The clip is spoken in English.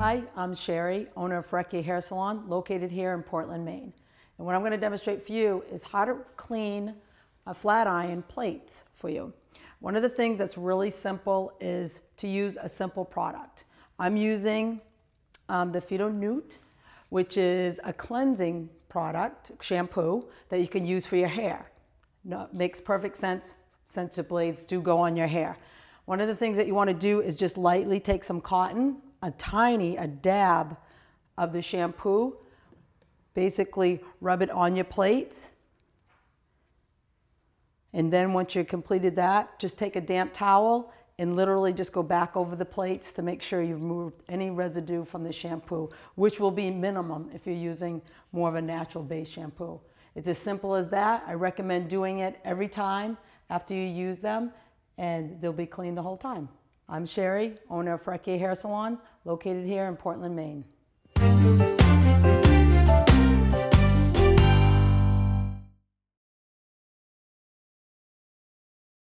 Hi, I'm Sherri, owner of Frecky Hair Salon, located here in Portland, Maine. And what I'm going to demonstrate for you is how to clean a flat iron plates for you. One of the things that's really simple is to use a simple product. I'm using um, the Phyto which is a cleansing product, shampoo, that you can use for your hair. No, makes perfect sense since the blades do go on your hair. One of the things that you want to do is just lightly take some cotton, a tiny, a dab of the shampoo, basically rub it on your plates. And then once you've completed that, just take a damp towel and literally just go back over the plates to make sure you've removed any residue from the shampoo, which will be minimum if you're using more of a natural based shampoo. It's as simple as that. I recommend doing it every time after you use them and they'll be clean the whole time. I'm Sherri, owner of Frecky Hair Salon, located here in Portland, Maine.